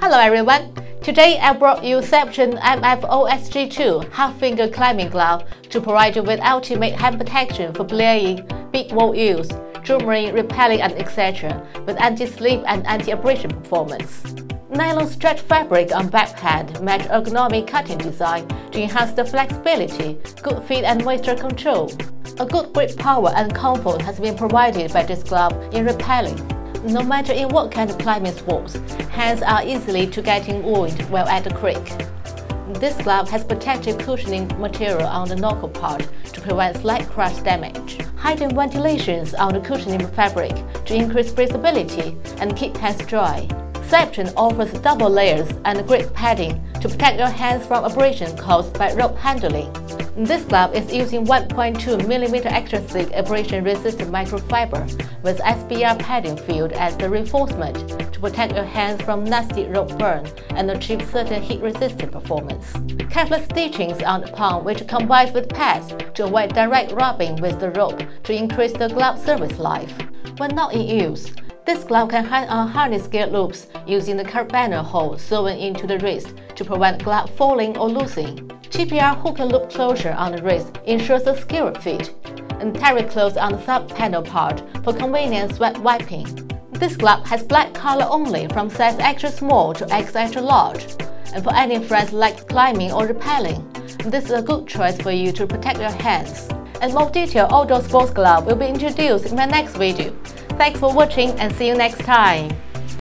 Hello everyone! Today I brought you Seibertron MFOSG2 half-finger climbing glove to provide you with ultimate hand protection for playing, big wall use, jumping, rappelling and etc. with anti-slip and anti-abrasion performance. Nylon stretch fabric on backpad match ergonomic cutting design to enhance the flexibility, good fit and moisture control. A good grip power and comfort has been provided by this glove in rappelling. No matter in what kind of climbing sports, hands are easily to getting wound while at the creek. This glove has protective cushioning material on the knuckle part to prevent slight crush damage. Hidden ventilations on the cushioning fabric to increase breathability and keep hands dry. Seibertron offers double layers and grip padding to protect your hands from abrasion caused by rope handling. This glove is using 1.2mm extra thick abrasion-resistant microfiber with SBR padding field as the reinforcement to protect your hands from nasty rope burn and achieve certain heat-resistant performance. Careful stitchings on the palm which combines with pads to avoid direct rubbing with the rope to increase the glove service life. When not in use, this glove can hang on harness gear loops using the carabiner hole sewn into the wrist to prevent glove falling or losing. TPR hook and loop closure on the wrist ensures a secure fit, and terry cloth on the sub-panel part for convenient sweat wiping. This glove has black color only from size extra small to extra large, and for any friends like climbing or rappelling, this is a good choice for you to protect your hands. And more detailed outdoor sports glove will be introduced in my next video. Thanks for watching and see you next time!